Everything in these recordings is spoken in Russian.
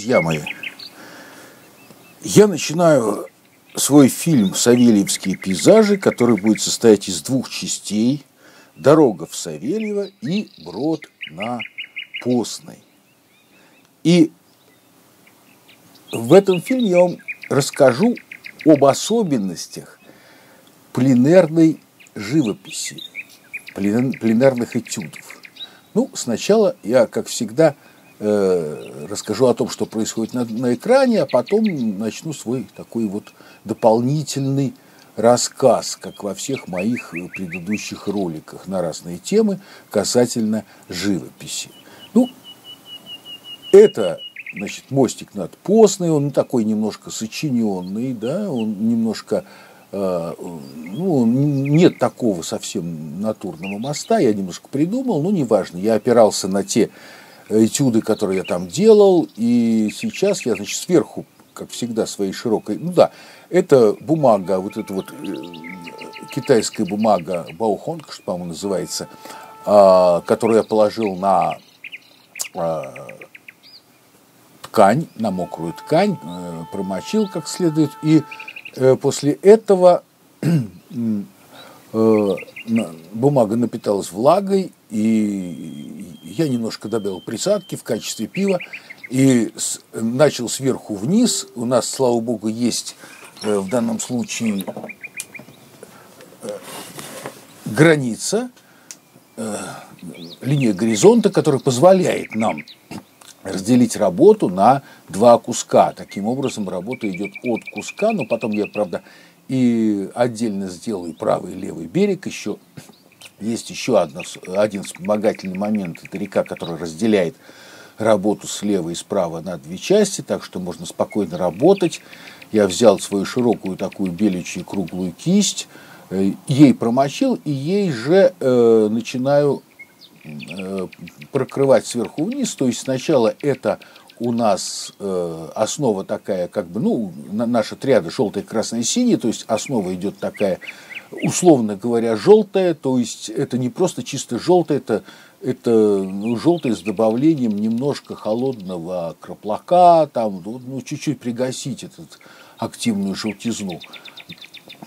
Друзья мои, я начинаю свой фильм «Савельевские пейзажи», который будет состоять из двух частей «Дорога в Савельево» и «Брод на Постной». И в этом фильме я вам расскажу об особенностях пленерной живописи, пленерных этюдов. Ну, сначала я, как всегда, расскажу о том, что происходит на, на экране, а потом начну свой такой вот дополнительный рассказ, как во всех моих предыдущих роликах на разные темы касательно живописи. Ну, это, значит, мостик над Постной, он такой немножко сочиненный, да, он немножко э, ну, нет такого совсем натурного моста, я немножко придумал, но неважно, я опирался на те этюды, которые я там делал, и сейчас я, значит, сверху, как всегда, своей широкой, ну да, это бумага, вот эта вот э, китайская бумага Баухонг, что, по-моему, называется, а, которую я положил на а, ткань, на мокрую ткань, э, промочил как следует, и э, после этого бумага напиталась влагой, и я немножко добавил присадки в качестве пива и начал сверху вниз. У нас, слава богу, есть э, в данном случае э, граница, э, линия горизонта, которая позволяет нам разделить работу на два куска. Таким образом, работа идет от куска, но потом я, правда, и отдельно сделаю правый и левый берег еще есть еще одно, один вспомогательный момент. Это река, которая разделяет работу слева и справа на две части, так что можно спокойно работать. Я взял свою широкую такую беличью круглую кисть, э, ей промочил и ей же э, начинаю э, прокрывать сверху вниз. То есть сначала это у нас э, основа такая, как бы, ну, наша триада желтая, красная, синяя, то есть основа идет такая условно говоря, желтое, то есть это не просто чисто желтое, это, это ну, желтое с добавлением немножко холодного краплака, там, ну, чуть-чуть пригасить эту активную желтизну.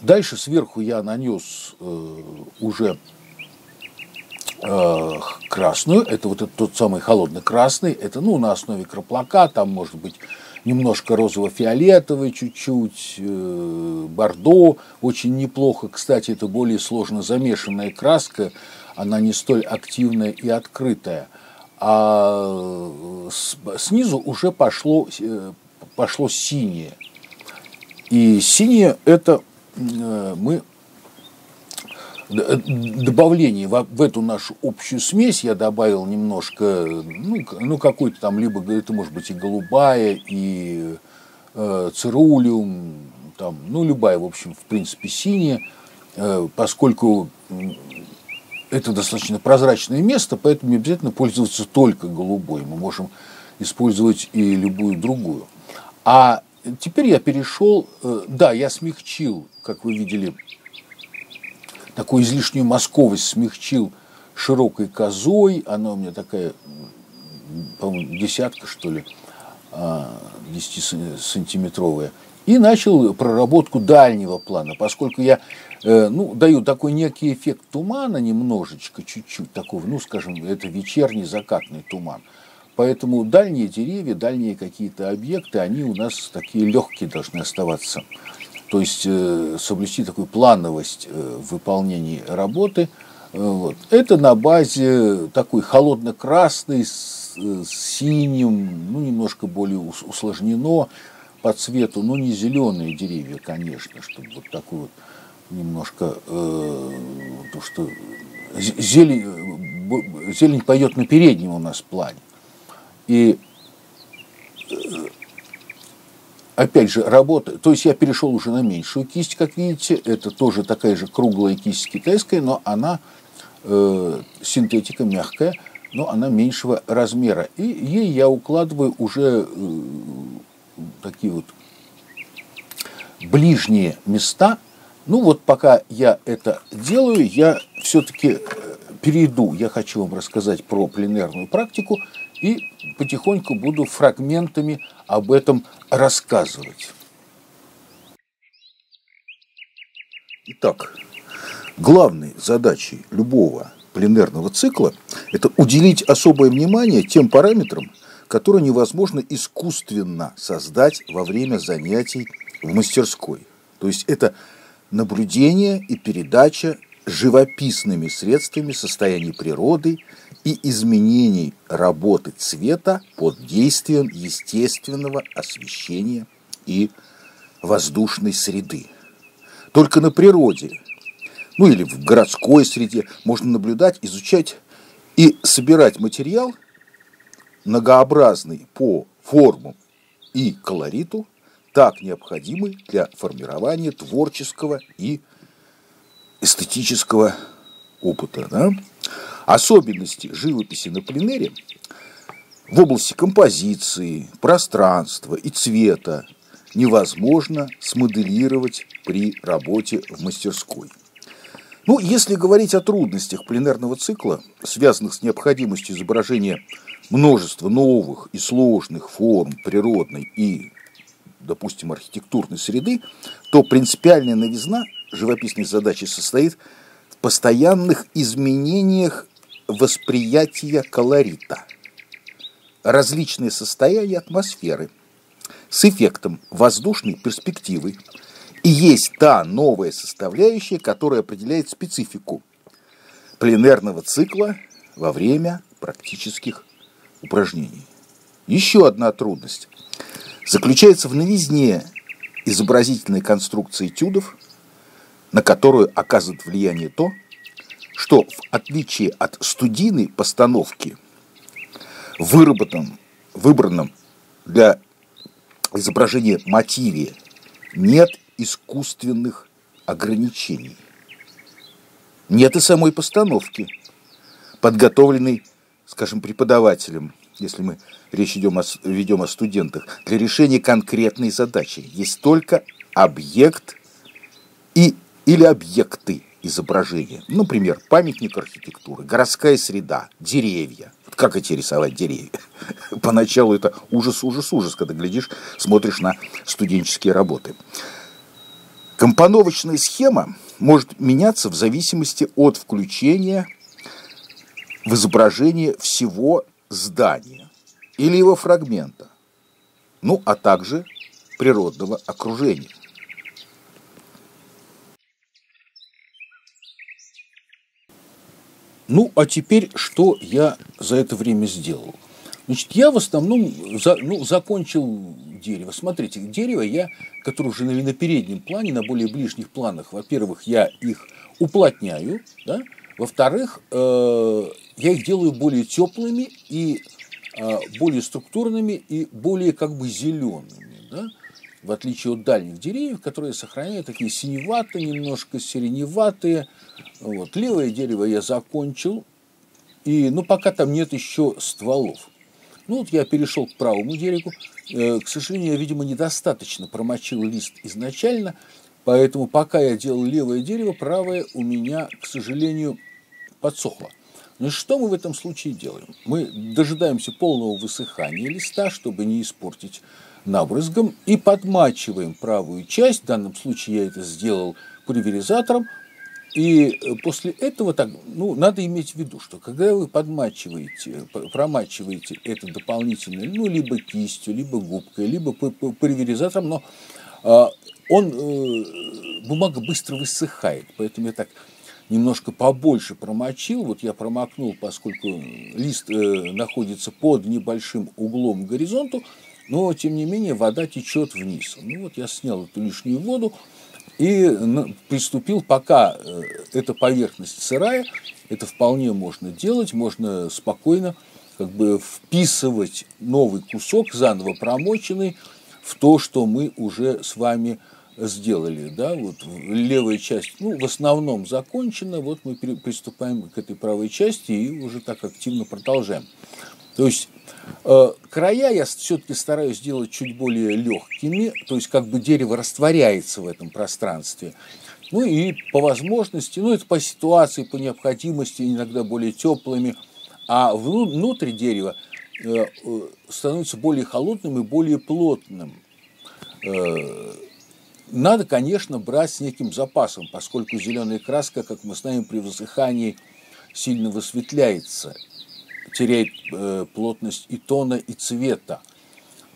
Дальше сверху я нанес э, уже красную, это вот этот тот самый холодный красный, это ну, на основе краплака, там может быть немножко розово-фиолетовый чуть-чуть, э, бордо очень неплохо. Кстати, это более сложно замешанная краска, она не столь активная и открытая. А снизу уже пошло, э, пошло синее. И синее это э, мы добавление в, в эту нашу общую смесь я добавил немножко, ну, ну какой-то там, либо это может быть и голубая, и э, цирулиум, там, ну, любая, в общем, в принципе, синяя, э, поскольку это достаточно прозрачное место, поэтому обязательно пользоваться только голубой. Мы можем использовать и любую другую. А теперь я перешел, э, да, я смягчил, как вы видели, такую излишнюю московость смягчил широкой козой. Она у меня такая, по-моему, десятка, что ли, 10-сантиметровая. А, И начал проработку дальнего плана, поскольку я э, ну, даю такой некий эффект тумана немножечко, чуть-чуть такого, ну, скажем, это вечерний закатный туман. Поэтому дальние деревья, дальние какие-то объекты, они у нас такие легкие должны оставаться то есть э, соблюсти такую плановость э, в выполнении работы. Э, вот. Это на базе такой холодно-красный с, с синим, ну, немножко более усложнено по цвету, но не зеленые деревья, конечно, чтобы вот такой вот немножко, э, то, что зелень, зелень пойдет на переднем у нас плане. И опять же, работа, то есть я перешел уже на меньшую кисть, как видите, это тоже такая же круглая кисть китайская, но она э, синтетика мягкая, но она меньшего размера. И ей я укладываю уже э, такие вот ближние места. Ну вот пока я это делаю, я все-таки э, перейду, я хочу вам рассказать про пленерную практику и потихоньку буду фрагментами об этом рассказывать. Итак, главной задачей любого пленерного цикла – это уделить особое внимание тем параметрам, которые невозможно искусственно создать во время занятий в мастерской. То есть это наблюдение и передача живописными средствами состояния природы и изменений работы цвета под действием естественного освещения и воздушной среды. Только на природе, ну или в городской среде можно наблюдать, изучать и собирать материал, многообразный по формам и колориту, так необходимый для формирования творческого и эстетического опыта. Да? Особенности живописи на пленере в области композиции, пространства и цвета невозможно смоделировать при работе в мастерской. Ну, если говорить о трудностях пленерного цикла, связанных с необходимостью изображения множества новых и сложных форм природной и, допустим, архитектурной среды, то принципиальная новизна живописной задачи состоит в постоянных изменениях восприятия колорита, различные состояния атмосферы с эффектом воздушной перспективы и есть та новая составляющая, которая определяет специфику пленерного цикла во время практических упражнений. Еще одна трудность заключается в новизне изобразительной конструкции этюдов, на которую оказывает влияние то, что в отличие от студийной постановки, выработан, выбранном для изображения мотиве нет искусственных ограничений. Нет и самой постановки, подготовленной, скажем, преподавателем, если мы речь идем о, ведем о студентах, для решения конкретной задачи. Есть только объект и, или объекты изображения. Например, памятник архитектуры, городская среда, деревья. Вот как эти рисовать деревья? Поначалу это ужас, ужас, ужас, когда глядишь, смотришь на студенческие работы. Компоновочная схема может меняться в зависимости от включения в изображение всего здания или его фрагмента, ну а также природного окружения. Ну, а теперь, что я за это время сделал? Значит, я в основном за, ну, закончил дерево. Смотрите, дерево я, которое уже на, переднем плане, на более ближних планах, во-первых, я их уплотняю, да? во-вторых, э, я их делаю более теплыми и э, более структурными и более как бы зелеными. Да? в отличие от дальних деревьев, которые сохраняют такие синеватые, немножко сиреневатые. Вот. Левое дерево я закончил, и, ну, пока там нет еще стволов. Ну, вот я перешел к правому дереву. Э, к сожалению, я, видимо, недостаточно промочил лист изначально, поэтому пока я делал левое дерево, правое у меня, к сожалению, подсохло. Ну что мы в этом случае делаем? Мы дожидаемся полного высыхания листа, чтобы не испортить набрызгом и подмачиваем правую часть, в данном случае я это сделал пульверизатором, и после этого так, ну, надо иметь в виду, что когда вы подмачиваете, промачиваете это дополнительно, ну, либо кистью, либо губкой, либо пульверизатором, но а, он, э, бумага быстро высыхает, поэтому я так немножко побольше промочил. Вот я промокнул, поскольку лист э, находится под небольшим углом к горизонту, но тем не менее вода течет вниз. Ну вот я снял эту лишнюю воду и приступил, пока э, эта поверхность сырая, это вполне можно делать, можно спокойно как бы вписывать новый кусок, заново промоченный, в то, что мы уже с вами сделали, да, вот левая часть, ну, в основном закончена, вот мы приступаем к этой правой части и уже так активно продолжаем. То есть Э, края я все-таки стараюсь сделать чуть более легкими, то есть как бы дерево растворяется в этом пространстве. Ну и по возможности, ну это по ситуации, по необходимости, иногда более теплыми, а внутрь дерева э, становится более холодным и более плотным. Надо, конечно, брать с неким запасом, поскольку зеленая краска, как мы знаем, при высыхании сильно высветляется, теряет плотность и тона, и цвета.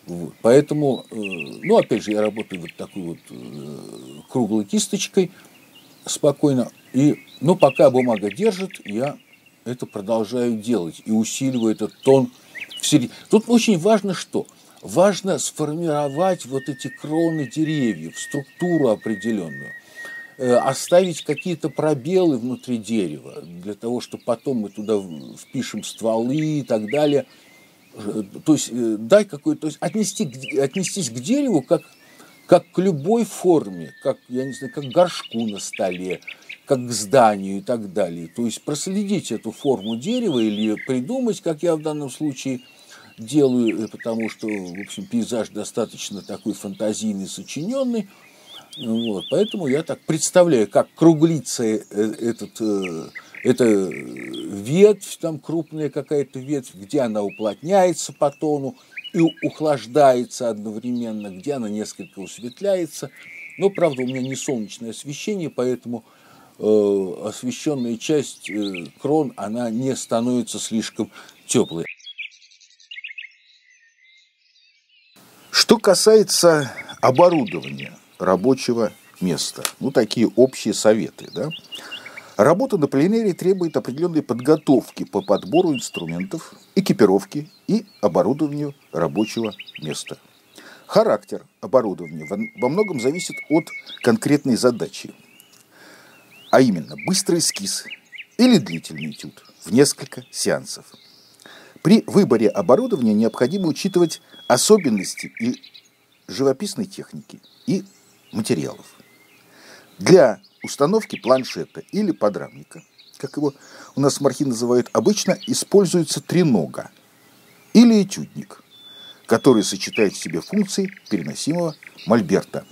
Вот. Поэтому, ну, опять же, я работаю вот такой вот круглой кисточкой спокойно. И, ну, пока бумага держит, я это продолжаю делать и усиливаю этот тон в середине. Тут очень важно что? Важно сформировать вот эти кроны деревьев, структуру определенную, э, оставить какие-то пробелы внутри дерева, для того, чтобы потом мы туда впишем стволы и так далее. Э, то есть э, дай какой-то, то есть отнести, отнестись к дереву как, как к любой форме, как, я не знаю, как к горшку на столе, как к зданию и так далее. То есть проследить эту форму дерева или придумать, как я в данном случае делаю, э, потому что, в общем, пейзаж достаточно такой фантазийный, сочиненный. Вот, поэтому я так представляю, как круглится э, этот, э, эта ветвь, там крупная какая-то ветвь, где она уплотняется по тону и ухлаждается одновременно, где она несколько усветляется. Но, правда, у меня не солнечное освещение, поэтому Э, освещенная часть э, крон, она не становится слишком теплой. Что касается оборудования рабочего места, ну, такие общие советы, да, Работа на пленэре требует определенной подготовки по подбору инструментов, экипировки и оборудованию рабочего места. Характер оборудования во многом зависит от конкретной задачи а именно быстрый эскиз или длительный этюд в несколько сеансов. При выборе оборудования необходимо учитывать особенности и живописной техники и материалов. Для установки планшета или подрамника, как его у нас в называют, обычно используется тренога или этюдник, который сочетает в себе функции переносимого мольберта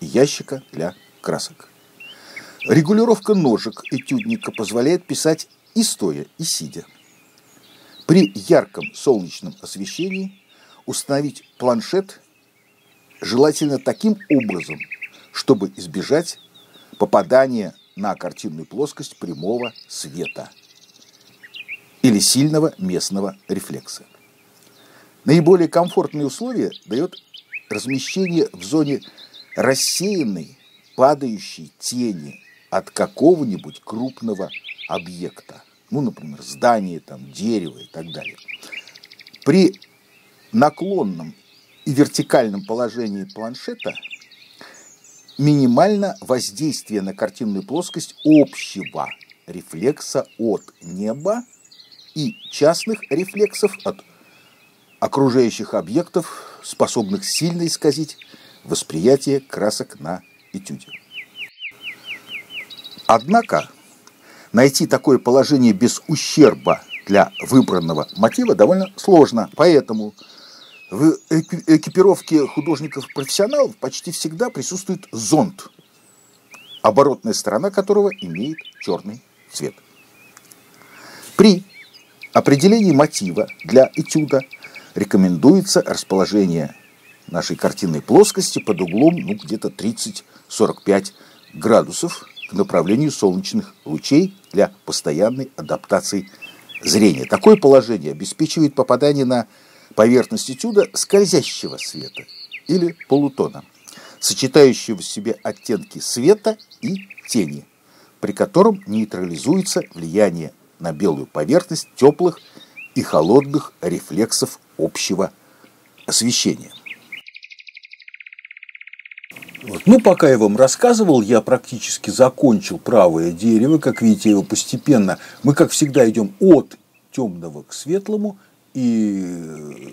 и ящика для красок. Регулировка ножек этюдника позволяет писать и стоя, и сидя. При ярком солнечном освещении установить планшет желательно таким образом, чтобы избежать попадания на картинную плоскость прямого света или сильного местного рефлекса. Наиболее комфортные условия дает размещение в зоне рассеянной падающей тени от какого-нибудь крупного объекта. Ну, например, здание, там, дерево и так далее. При наклонном и вертикальном положении планшета минимально воздействие на картинную плоскость общего рефлекса от неба и частных рефлексов от окружающих объектов, способных сильно исказить восприятие красок на этюде. Однако найти такое положение без ущерба для выбранного мотива довольно сложно. Поэтому в экипировке художников-профессионалов почти всегда присутствует зонт, оборотная сторона которого имеет черный цвет. При определении мотива для этюда рекомендуется расположение нашей картинной плоскости под углом ну, где-то 30-45 градусов к направлению солнечных лучей для постоянной адаптации зрения. Такое положение обеспечивает попадание на поверхность этюда скользящего света или полутона, сочетающего в себе оттенки света и тени, при котором нейтрализуется влияние на белую поверхность теплых и холодных рефлексов общего освещения. Вот. Ну, пока я вам рассказывал, я практически закончил правое дерево. Как видите, его постепенно. Мы, как всегда, идем от темного к светлому и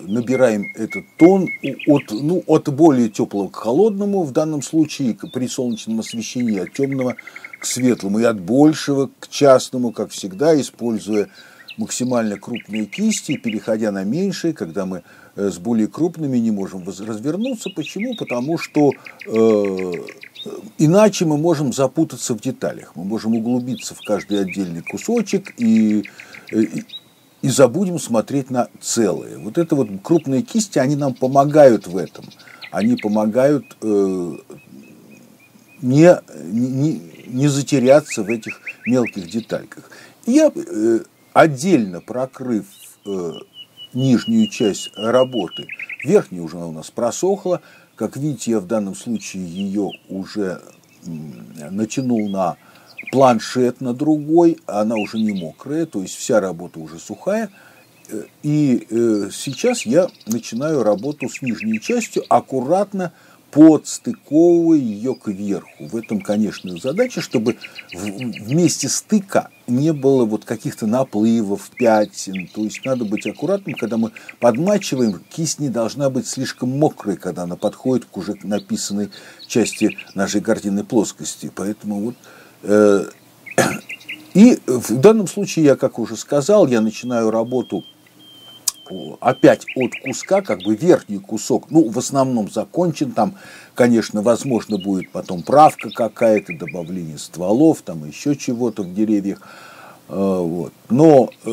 набираем этот тон от, ну, от более теплого к холодному, в данном случае при солнечном освещении, от темного к светлому, и от большего к частному, как всегда, используя максимально крупные кисти, переходя на меньшие, когда мы Э, с более крупными не можем развернуться. Почему? Потому что э, иначе мы можем запутаться в деталях, мы можем углубиться в каждый отдельный кусочек и, и и забудем смотреть на целое. Вот это вот крупные кисти, они нам помогают в этом. Они помогают э, не, не, не затеряться в этих мелких детальках. я э, отдельно прокрыв э, нижнюю часть работы, верхняя уже у нас просохла, как видите, я в данном случае ее уже натянул на планшет на другой, она уже не мокрая, то есть вся работа уже сухая. И э, сейчас я начинаю работу с нижней частью, аккуратно подстыковывая ее к верху. В этом, конечно, задача, чтобы вместе стыка не было вот каких-то наплывов, пятен. То есть надо быть аккуратным, когда мы подмачиваем, кисть не должна быть слишком мокрой, когда она подходит к уже написанной части нашей картинной плоскости. Поэтому вот э, и в данном случае я, как уже сказал, я начинаю работу опять от куска, как бы верхний кусок, ну, в основном закончен, там, конечно, возможно, будет потом правка какая-то, добавление стволов, там, еще чего-то в деревьях, э, вот. но э,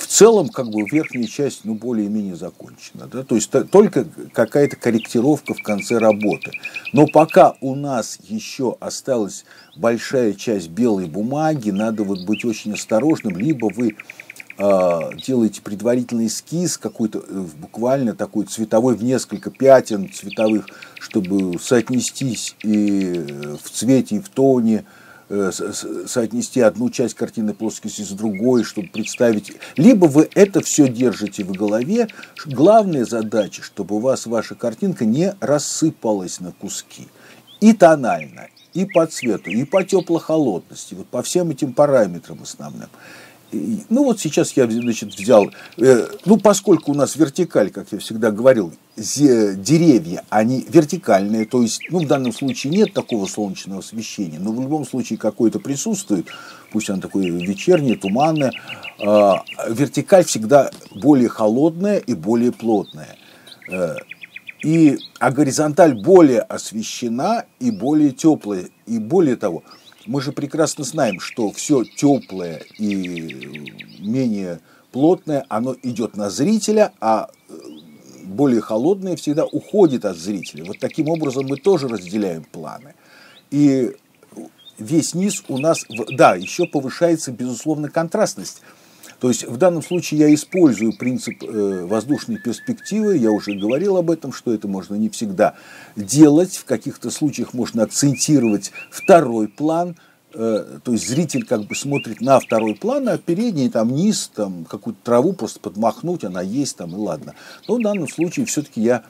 в целом, как бы, верхняя часть, ну, более-менее закончена, да, то есть только какая-то корректировка в конце работы. Но пока у нас еще осталась большая часть белой бумаги, надо вот быть очень осторожным, либо вы а, делаете предварительный эскиз какой-то э, буквально такой цветовой в несколько пятен цветовых, чтобы соотнестись и э, в цвете, и в тоне, соотнести одну часть картины плоскости с другой, чтобы представить. Либо вы это все держите в голове. Главная задача, чтобы у вас ваша картинка не рассыпалась на куски. И тонально, и по цвету, и по тепло-холодности, вот по всем этим параметрам основным. Ну вот сейчас я значит, взял, э, ну поскольку у нас вертикаль, как я всегда говорил, деревья, они вертикальные, то есть, ну в данном случае нет такого солнечного освещения, но в любом случае какое-то присутствует, пусть оно такое вечернее, туманное, э, вертикаль всегда более холодная и более плотная. Э, и, а горизонталь более освещена и более теплая. И более того, мы же прекрасно знаем, что все теплое и менее плотное, оно идет на зрителя, а э, более холодное всегда уходит от зрителя. Вот таким образом мы тоже разделяем планы. И весь низ у нас, да, еще повышается, безусловно, контрастность. То есть в данном случае я использую принцип э, воздушной перспективы, я уже говорил об этом, что это можно не всегда делать, в каких-то случаях можно акцентировать второй план, то есть зритель как бы смотрит на второй план, а передний там низ, там какую-то траву просто подмахнуть, она есть там и ладно. Но в данном случае все-таки я,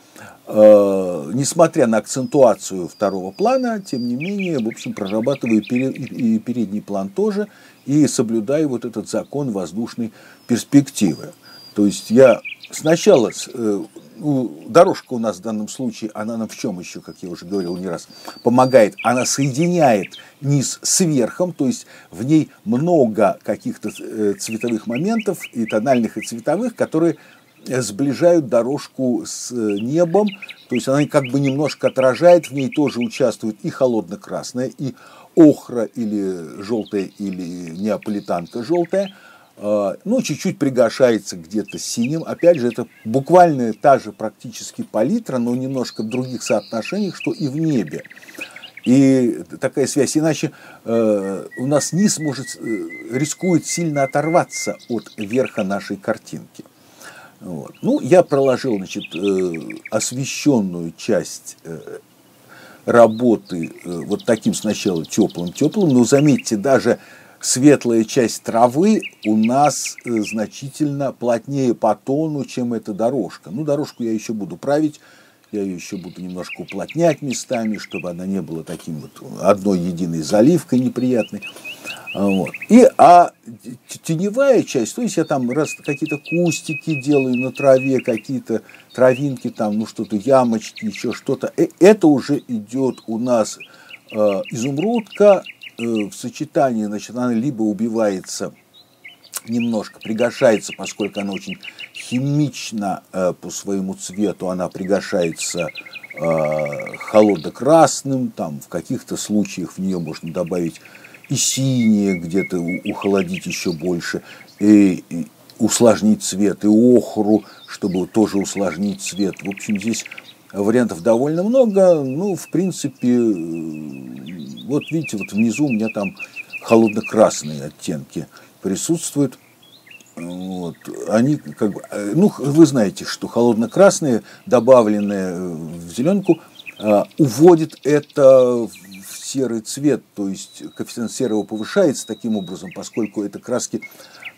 э, несмотря на акцентуацию второго плана, тем не менее, в общем, прорабатываю и передний план тоже, и соблюдая вот этот закон воздушной перспективы. То есть я сначала, э, дорожка у нас в данном случае, она нам в чем еще, как я уже говорил не раз, помогает, она соединяет низ с верхом, то есть в ней много каких-то э, цветовых моментов и тональных, и цветовых, которые сближают дорожку с э, небом, то есть она как бы немножко отражает, в ней тоже участвует и холодно-красная, и охра или желтая, или неаполитанка желтая, ну, чуть-чуть пригашается где-то синим. Опять же, это буквально та же практически палитра, но немножко в других соотношениях, что и в небе. И такая связь. Иначе э, у нас низ может, э, рискует сильно оторваться от верха нашей картинки. Вот. Ну, я проложил, значит, э, освещенную часть э, работы э, вот таким сначала теплым-теплым, но заметьте, даже светлая часть травы у нас э, значительно плотнее по тону, чем эта дорожка. Ну, дорожку я еще буду править, я ее еще буду немножко уплотнять местами, чтобы она не была таким вот одной единой заливкой неприятной. А, вот. И, а теневая часть, то есть я там раз какие-то кустики делаю на траве, какие-то травинки, там, ну что-то, ямочки, еще что-то. Э, это уже идет у нас э, изумрудка в сочетании, значит, она либо убивается немножко, пригашается, поскольку она очень химична э, по своему цвету, она пригашается э, холодно-красным, там в каких-то случаях в нее можно добавить и синее где-то ухолодить еще больше. И, усложнить цвет, и охру, чтобы тоже усложнить цвет. В общем, здесь вариантов довольно много. Ну, в принципе, вот видите, вот внизу у меня там холодно-красные оттенки присутствуют. Вот. Они как бы, ну, вы знаете, что холодно-красные, добавленные в зеленку, уводит это в серый цвет, то есть коэффициент серого повышается таким образом, поскольку это краски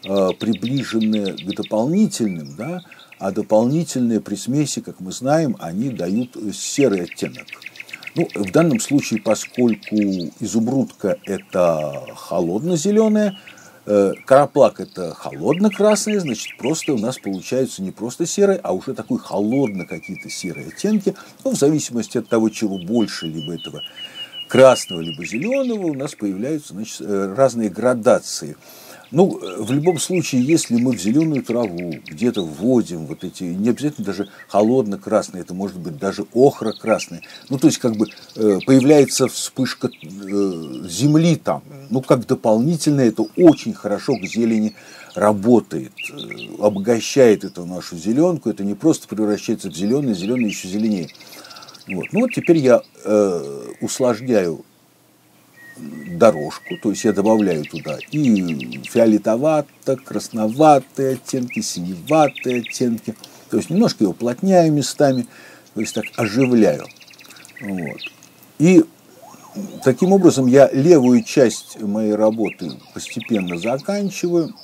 приближены к дополнительным, да, а дополнительные при смеси, как мы знаем, они дают серый оттенок. Ну, в данном случае, поскольку изумрудка – это холодно-зеленая, э, караплак – это холодно-красный, значит, просто у нас получается не просто серый, а уже такой холодно какие-то серые оттенки. Ну, в зависимости от того, чего больше, либо этого красного, либо зеленого, у нас появляются значит, э, разные градации – ну, в любом случае, если мы в зеленую траву где-то вводим вот эти, не обязательно даже холодно-красные, это может быть даже охро-красные, ну, то есть, как бы э, появляется вспышка э, земли там, ну, как дополнительно это очень хорошо к зелени работает, э, обогащает эту нашу зеленку, это не просто превращается в зеленый, зеленый еще зеленее. Вот. Ну, вот теперь я э, усложняю дорожку, то есть я добавляю туда и фиолетовато, красноватые оттенки, синеватые оттенки, то есть немножко его уплотняю местами, то есть так оживляю. Вот. И таким образом я левую часть моей работы постепенно заканчиваю.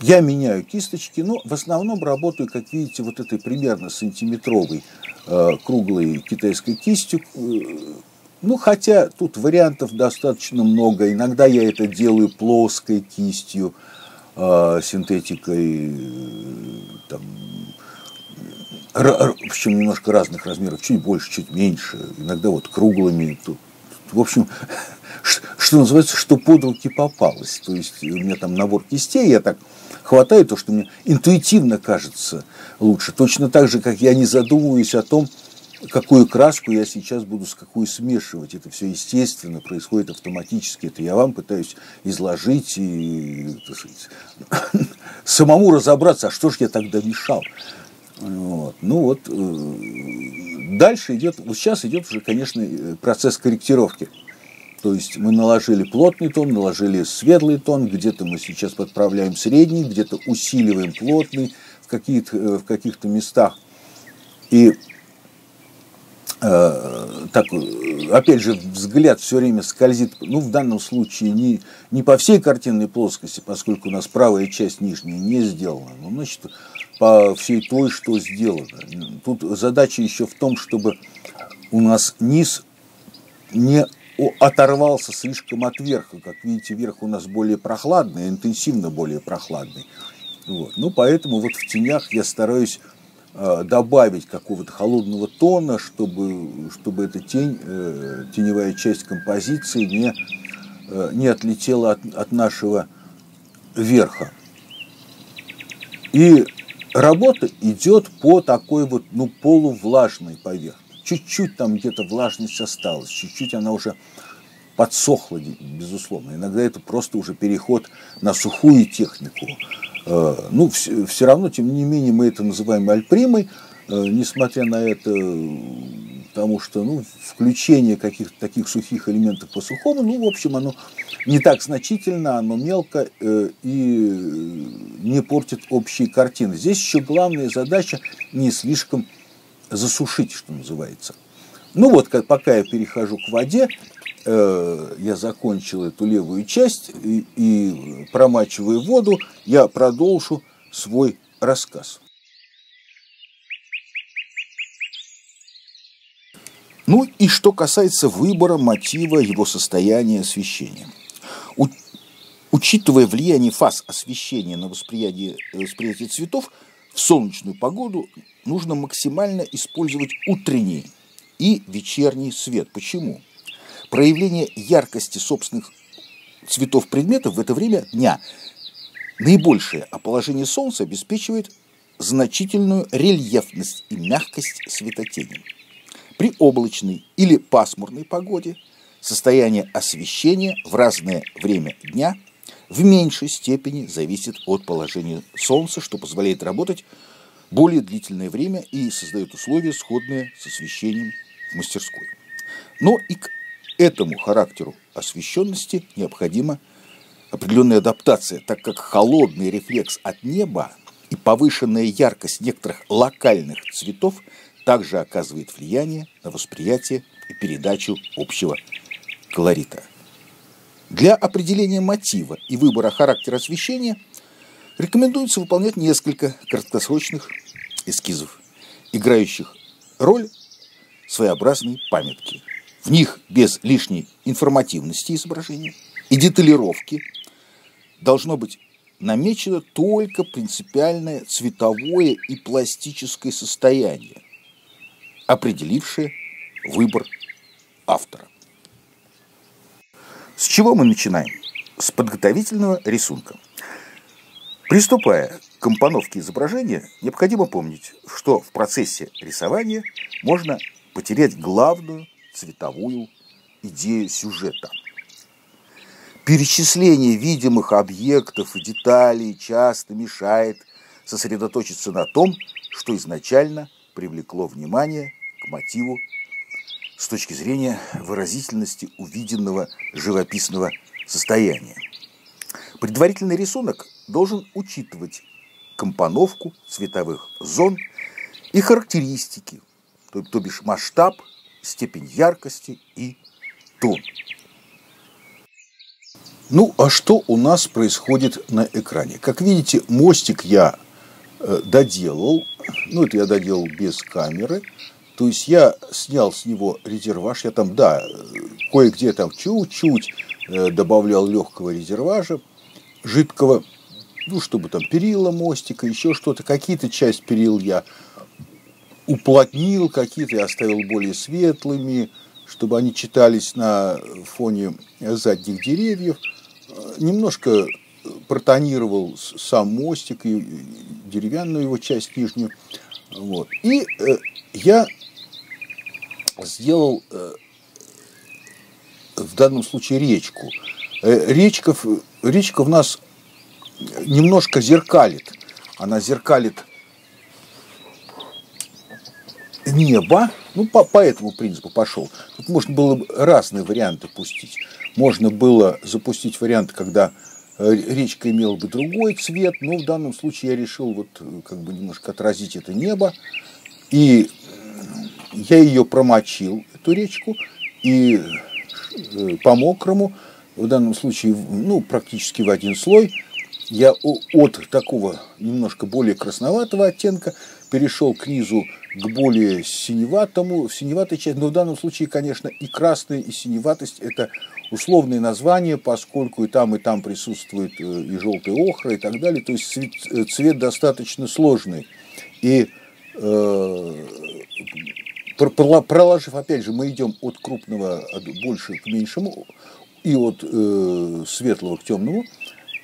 Я меняю кисточки, но в основном работаю, как видите, вот этой примерно сантиметровой э, круглой китайской кистью, э, ну, хотя тут вариантов достаточно много. Иногда я это делаю плоской кистью, э, синтетикой, э, там, причем немножко разных размеров, чуть больше, чуть меньше, иногда вот круглыми. Тут, в общем, что называется, что под руки попалось. То есть у меня там набор кистей, я так хватаю то, что мне интуитивно кажется лучше. Точно так же, как я не задумываюсь о том, какую краску я сейчас буду с какой смешивать. Это все естественно, происходит автоматически. Это я вам пытаюсь изложить и сказать, самому разобраться, а что же я тогда мешал. Вот. Ну вот, э, дальше идет, вот сейчас идет уже, конечно, процесс корректировки. То есть мы наложили плотный тон, наложили светлый тон, где-то мы сейчас подправляем средний, где-то усиливаем плотный в, каких-то, э, в каких-то местах. И Э, так, опять же, взгляд все время скользит, ну, в данном случае не, не по всей картинной плоскости, поскольку у нас правая часть нижняя не сделана, но, значит, по всей той, что сделано. Тут задача еще в том, чтобы у нас низ не оторвался слишком от верха. Как видите, верх у нас более прохладный, интенсивно более прохладный. Вот. Ну, поэтому вот в тенях я стараюсь Э, добавить какого-то холодного тона, чтобы, чтобы эта тень, э, теневая часть композиции не, э, не отлетела от, от нашего верха. И работа идет по такой вот ну, полувлажной поверхности. Чуть-чуть там где-то влажность осталась, чуть-чуть она уже подсохла, безусловно. Иногда это просто уже переход на сухую технику. Э, ну, все, все равно, тем не менее, мы это называем альпримой, э, несмотря на это, потому что ну, включение каких-то таких сухих элементов по сухому, ну, в общем, оно не так значительно, оно мелко э, и не портит общие картины. Здесь еще главная задача не слишком засушить, что называется. Ну вот, пока я перехожу к воде, я закончил эту левую часть и, и промачивая воду, я продолжу свой рассказ. Ну и что касается выбора мотива его состояния освещения. У, учитывая влияние фаз освещения на восприятие, восприятие цветов, в солнечную погоду нужно максимально использовать утренний и вечерний свет. Почему? Проявление яркости собственных цветов предметов в это время дня. Наибольшее, а положение Солнца обеспечивает значительную рельефность и мягкость светотени. При облачной или пасмурной погоде состояние освещения в разное время дня в меньшей степени зависит от положения Солнца, что позволяет работать более длительное время и создает условия, сходные с освещением в мастерской. Но и к этому характеру освещенности необходима определенная адаптация, так как холодный рефлекс от неба и повышенная яркость некоторых локальных цветов также оказывает влияние на восприятие и передачу общего колорита. Для определения мотива и выбора характера освещения рекомендуется выполнять несколько краткосрочных эскизов, играющих роль своеобразной памятки. В них без лишней информативности изображения и деталировки должно быть намечено только принципиальное цветовое и пластическое состояние, определившее выбор автора. С чего мы начинаем? С подготовительного рисунка. Приступая к компоновке изображения, необходимо помнить, что в процессе рисования можно потерять главную цветовую идею сюжета. Перечисление видимых объектов и деталей часто мешает сосредоточиться на том, что изначально привлекло внимание к мотиву с точки зрения выразительности увиденного живописного состояния. Предварительный рисунок должен учитывать компоновку цветовых зон и характеристики, то, то бишь масштаб, степень яркости и тон. Ну, а что у нас происходит на экране? Как видите, мостик я э, доделал. Ну, это я доделал без камеры. То есть я снял с него резерваж. Я там, да, кое-где там чуть-чуть э, добавлял легкого резерважа, жидкого, ну, чтобы там перила мостика, еще что-то. Какие-то часть перил я уплотнил, какие-то я оставил более светлыми, чтобы они читались на фоне задних деревьев. Немножко протонировал сам мостик и деревянную его часть нижнюю. Вот. И э, я сделал э, в данном случае речку. Э, речка, речка в нас немножко зеркалит. Она зеркалит небо, ну, по, по этому принципу пошел. Тут можно было бы разные варианты пустить. Можно было запустить вариант, когда э, речка имела бы другой цвет, но в данном случае я решил вот как бы немножко отразить это небо. И я ее промочил, эту речку, и э, по мокрому, в данном случае, ну, практически в один слой, я от такого немножко более красноватого оттенка перешел к низу к более синеватому, синеватой части. Но в данном случае, конечно, и красная, и синеватость – это условные названия, поскольку и там, и там присутствует э, и желтая охра, и так далее. То есть цвет, э, цвет достаточно сложный. И э, проложив, опять же, мы идем от крупного, от больше к меньшему, и от э, светлого к темному.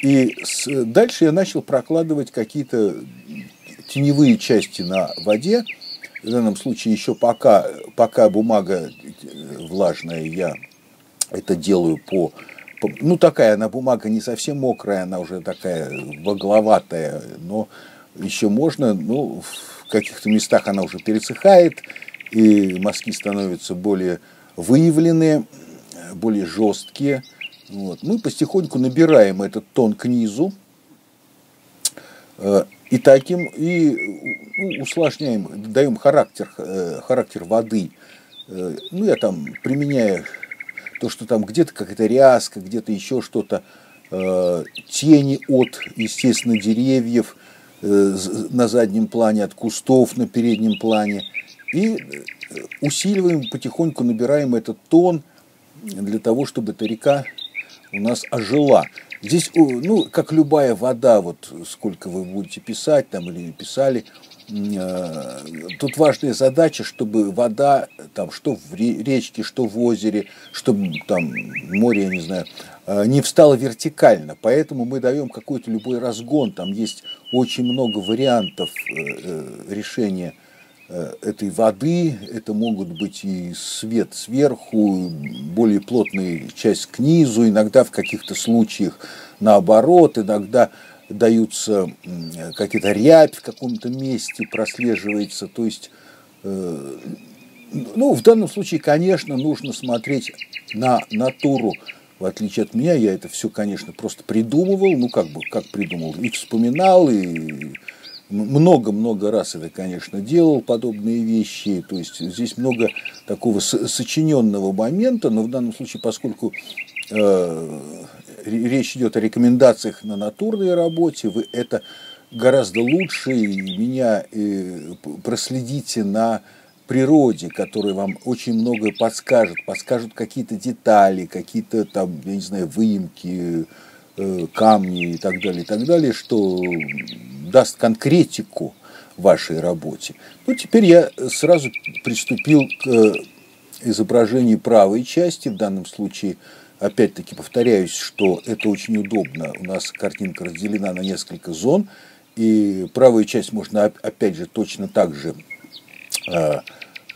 И с, дальше я начал прокладывать какие-то теневые части на воде. В данном случае еще пока, пока бумага э, влажная, я это делаю по, по... Ну, такая она бумага не совсем мокрая, она уже такая вогловатая, но еще можно, ну, в каких-то местах она уже пересыхает, и мазки становятся более выявленные, более жесткие. Вот. Мы потихоньку набираем этот тон к низу, э, и таким и ну, усложняем, даем характер, э, характер воды. Э, ну, я там применяю то, что там где-то какая-то ряска, где-то еще что-то, тени от, естественно, деревьев на заднем плане, от кустов на переднем плане – и э, усиливаем, потихоньку набираем этот тон для того, чтобы эта река у нас ожила. Здесь, ну, как любая вода, вот сколько вы будете писать там или писали, э, тут важная задача, чтобы вода, там, что в речке, что в озере, чтобы там море, я не знаю, э, не встала вертикально. Поэтому мы даем какой-то любой разгон. Там есть очень много вариантов решения э, этой воды, это могут быть и свет сверху, более плотная часть к низу, иногда в каких-то случаях наоборот, иногда даются какие-то рябь в каком-то месте прослеживается, то есть, э, ну, в данном случае, конечно, нужно смотреть на натуру, в отличие от меня, я это все, конечно, просто придумывал, ну, как бы, как придумал, и вспоминал, и много-много раз это, конечно, делал подобные вещи, то есть здесь много такого сочиненного момента, но в данном случае, поскольку э, речь идет о рекомендациях на натурной работе, вы это гораздо лучше меня э, проследите на природе, которая вам очень многое подскажет, подскажут какие-то детали, какие-то там, я не знаю, выемки, э, камни и так далее, и так далее, что даст конкретику вашей работе. Ну, теперь я сразу приступил к э, изображению правой части, в данном случае – Опять-таки повторяюсь, что это очень удобно. У нас картинка разделена на несколько зон, и правую часть можно, опять же, точно так же э,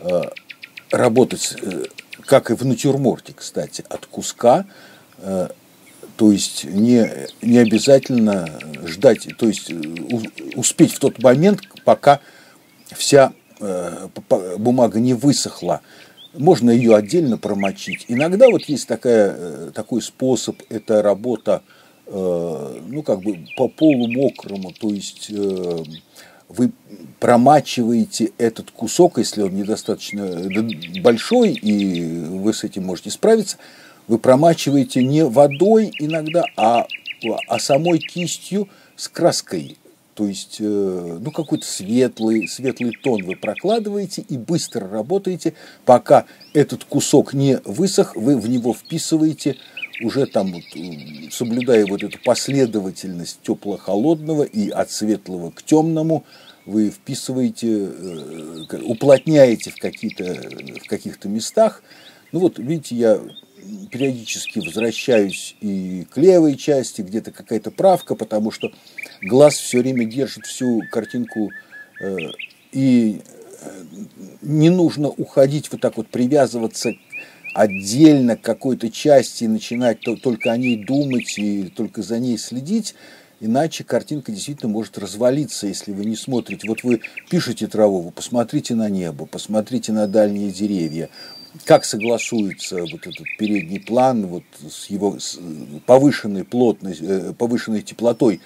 э, работать, э, как и в натюрморте, кстати, от куска, э, то есть не, не обязательно ждать, то есть э, успеть в тот момент, пока вся бумага не высохла. Можно ее отдельно промочить. Иногда вот есть такая, э, такой способ, это работа, э, ну, как бы по полумокрому, то есть э, вы промачиваете этот кусок, если он недостаточно большой, и вы с этим можете справиться, вы промачиваете не водой иногда, а, а самой кистью с краской то есть, э, ну, какой-то светлый, светлый тон вы прокладываете и быстро работаете, пока этот кусок не высох, вы в него вписываете уже там, вот, э, соблюдая вот эту последовательность тепло-холодного и от светлого к темному, вы вписываете, э, уплотняете в, какие-то, в каких-то местах. Ну вот, видите, я периодически возвращаюсь и к левой части, где-то какая-то правка, потому что глаз все время держит всю картинку, э, и э, не нужно уходить вот так вот, привязываться отдельно к какой-то части, начинать только о ней думать и только за ней следить, иначе картинка действительно может развалиться, если вы не смотрите. Вот вы пишете траву, вы посмотрите на небо, посмотрите на дальние деревья, как согласуется вот этот передний план вот с его повышенной плотностью, э, повышенной теплотой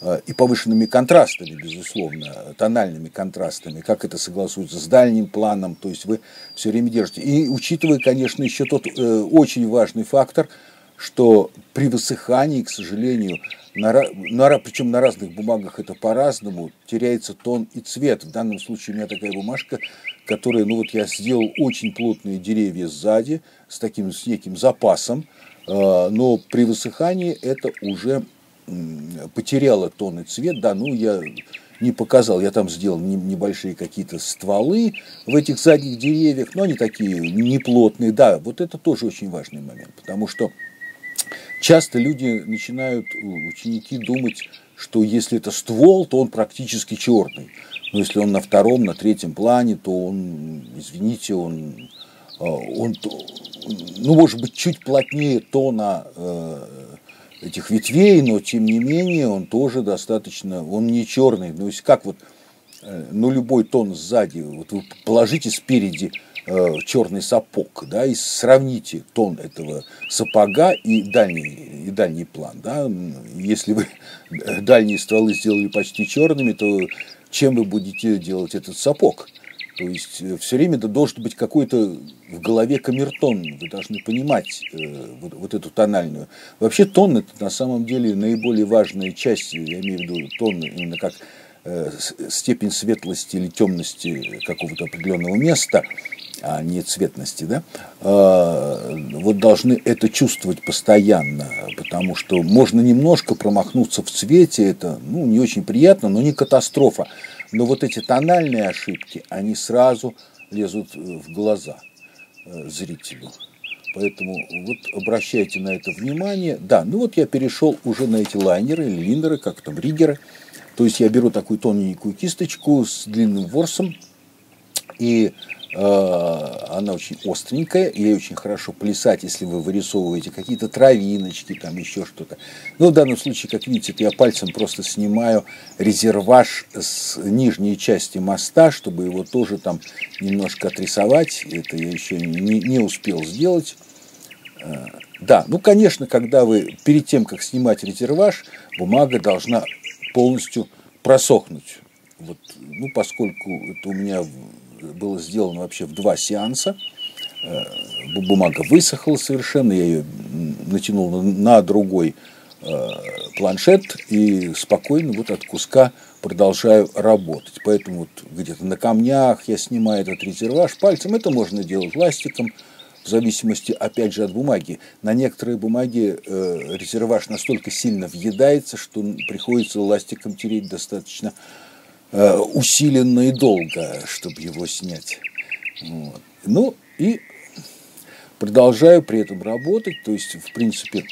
э, и повышенными контрастами, безусловно, тональными контрастами, как это согласуется с дальним планом, то есть вы все время держите. И учитывая, конечно, еще тот э, очень важный фактор, что при высыхании, к сожалению, на, на, причем на разных бумагах это по-разному, теряется тон и цвет. В данном случае у меня такая бумажка, которая, ну вот я сделал очень плотные деревья сзади, с таким, с неким запасом, э, но при высыхании это уже потеряло тон и цвет, да, ну я не показал, я там сделал небольшие какие-то стволы в этих задних деревьях, но они такие неплотные, да, вот это тоже очень важный момент, потому что Часто люди начинают, ученики, думать, что если это ствол, то он практически черный. Но если он на втором, на третьем плане, то он, извините, он, а, он ну, может быть, чуть плотнее тона э, этих ветвей, но тем не менее он тоже достаточно, он не черный. Ну, есть как вот, э, ну, любой тон сзади, вот вы положите спереди э, черный сапог, да, и сравните тон этого сапога и дальний, и дальний план, да, если вы дальние стволы сделали почти черными, то чем вы будете делать этот сапог? То есть э, все время это должен быть какой-то в голове камертон. Вы должны понимать э, вот, вот эту тональную. Вообще тон это на самом деле наиболее важная часть, я имею в виду тон именно как э, степень светлости или темности какого-то определенного места а не цветности, да, а, вот должны это чувствовать постоянно, потому что можно немножко промахнуться в цвете, это ну, не очень приятно, но не катастрофа. Но вот эти тональные ошибки, они сразу лезут в глаза э, зрителю. Поэтому вот обращайте на это внимание. Да, ну вот я перешел уже на эти лайнеры или линдеры, как там, риггеры. То есть я беру такую тоненькую кисточку с длинным ворсом, И она очень остренькая, ей очень хорошо плясать, если вы вырисовываете какие-то травиночки, там еще что-то. Ну, в данном случае, как видите, я пальцем просто снимаю резерваж с нижней части моста, чтобы его тоже там немножко отрисовать. Это я еще не, не успел сделать. Э, да, ну, конечно, когда вы, перед тем, как снимать резерваж, бумага должна полностью просохнуть. Вот, ну, поскольку это у меня было сделано вообще в два сеанса. Э, бумага высохла совершенно, я ее натянул на другой э, планшет и спокойно вот от куска продолжаю работать. Поэтому вот где-то на камнях я снимаю этот резерваж пальцем. Это можно делать ластиком, в зависимости, опять же, от бумаги. На некоторые бумаги э, резерваж настолько сильно въедается, что приходится ластиком тереть достаточно усиленно и долго, чтобы его снять. Вот. Ну и продолжаю при этом работать, то есть, в принципе,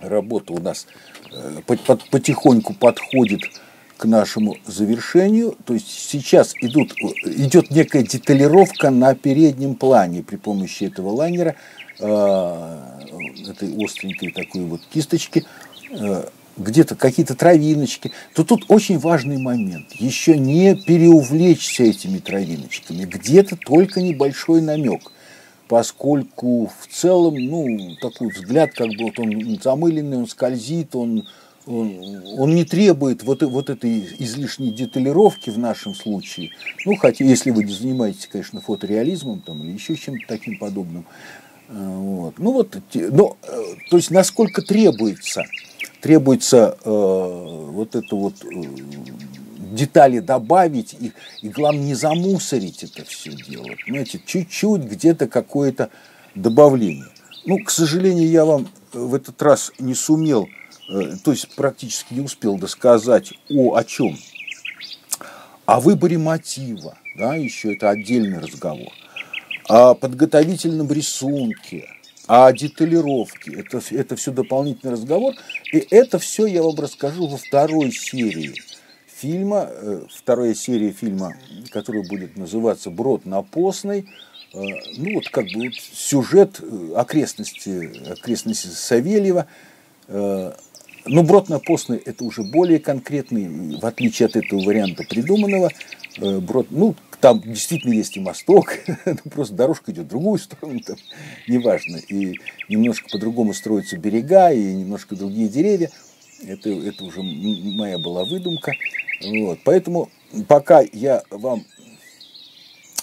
работа у нас э, потихоньку подходит к нашему завершению. То есть сейчас идут, идет некая деталировка на переднем плане при помощи этого лайнера, э, этой остренькой такой вот кисточки, где-то какие-то травиночки, то тут очень важный момент. Еще не переувлечься этими травиночками. Где-то только небольшой намек. Поскольку в целом, ну, такой взгляд, как бы вот он замыленный, он скользит, он, он, он не требует вот, вот этой излишней деталировки в нашем случае. Ну, хотя, если вы не занимаетесь, конечно, фотореализмом там, или еще чем-то таким подобным. Э, вот. Ну, вот, ну, э, то есть, насколько требуется – требуется э, вот это вот э, детали добавить и, и главное не замусорить это все дело. Понимаете, чуть-чуть где-то какое-то добавление. Ну, к сожалению, я вам в этот раз не сумел, э, то есть практически не успел досказать о, о чем. О выборе мотива, да, еще это отдельный разговор. О подготовительном рисунке – а деталировки, это, это все дополнительный разговор. И это все я вам расскажу во второй серии фильма, э, вторая серия фильма, которая будет называться «Брод на постной». Э, ну вот как бы вот сюжет э, окрестности, окрестности Савельева. Но брод на постной это уже более конкретный, в отличие от этого варианта придуманного. Брод, ну, там действительно есть и мосток, просто дорожка идет в другую сторону, там, неважно. И немножко по-другому строятся берега, и немножко другие деревья. Это, это уже моя была выдумка. Вот. Поэтому пока я вам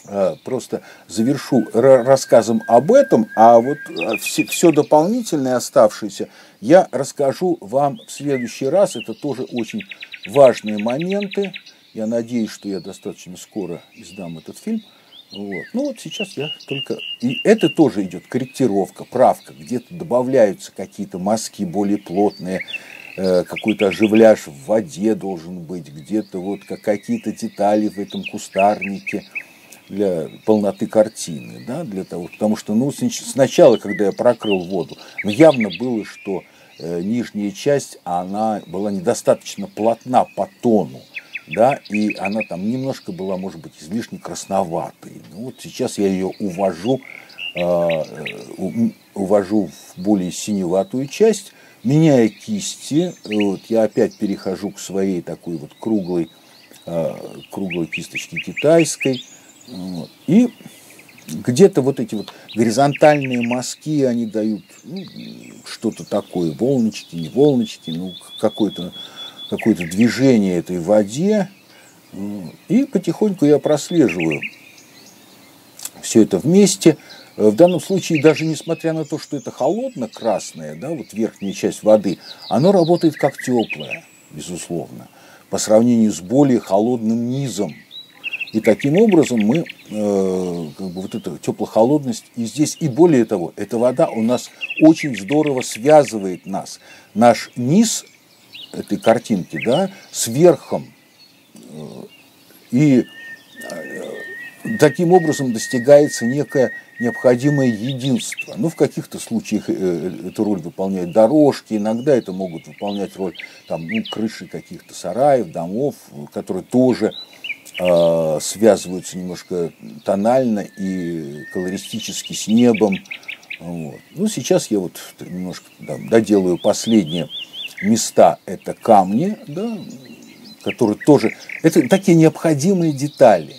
э, просто завершу рассказом об этом, а вот а, все, все дополнительное оставшееся я расскажу вам в следующий раз. Это тоже очень важные моменты. Я надеюсь, что я достаточно скоро издам этот фильм. Вот. Ну вот сейчас я только... И это тоже идет корректировка, правка. Где-то добавляются какие-то мазки более плотные, э, какой-то оживляж в воде должен быть, где-то вот как какие-то детали в этом кустарнике для полноты картины, да, для того, потому что, ну, сначала, когда я прокрыл воду, ну, явно было, что э, нижняя часть, она была недостаточно плотна по тону, да, и она там немножко была, может быть, излишне красноватой. Ну, вот сейчас я ее увожу, э, увожу в более синеватую часть, меняя кисти, вот, я опять перехожу к своей такой вот круглой, э, круглой кисточке китайской, вот, и где-то вот эти вот горизонтальные мазки, они дают ну, что-то такое, волночки, не волночки, ну, какой-то какое-то движение этой воде, и потихоньку я прослеживаю все это вместе. В данном случае, даже несмотря на то, что это холодно-красное, да, вот верхняя часть воды, оно работает как теплое, безусловно, по сравнению с более холодным низом. И таким образом мы, э, как бы вот эта тепло-холодность и здесь, и более того, эта вода у нас очень здорово связывает нас. Наш низ этой картинки, да, с верхом. И э, таким образом достигается некое необходимое единство. Ну, в каких-то случаях э, эту роль выполняют дорожки, иногда это могут выполнять роль там, ну, крыши каких-то сараев, домов, которые тоже э, связываются немножко тонально и колористически с небом. Вот. Ну, сейчас я вот немножко да, доделаю последние места. Это камни, да, которые тоже... Это такие необходимые детали.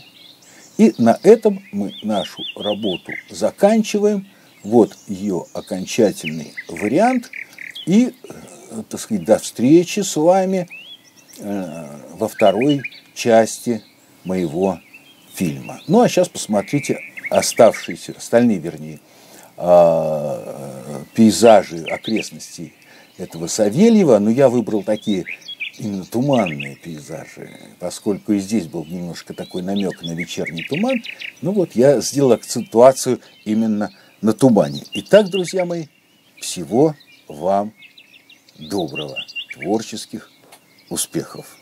И на этом мы нашу работу заканчиваем. Вот ее окончательный вариант. И, э, так сказать, до встречи с вами э, во второй части моего фильма. Ну, а сейчас посмотрите оставшиеся, остальные, вернее, а, пейзажи окрестностей этого Савельева. Но я выбрал такие именно туманные пейзажи, поскольку и здесь был немножко такой намек на вечерний туман. Ну вот я сделал акцентуацию именно на тумане. Итак, друзья мои, всего вам доброго, творческих успехов!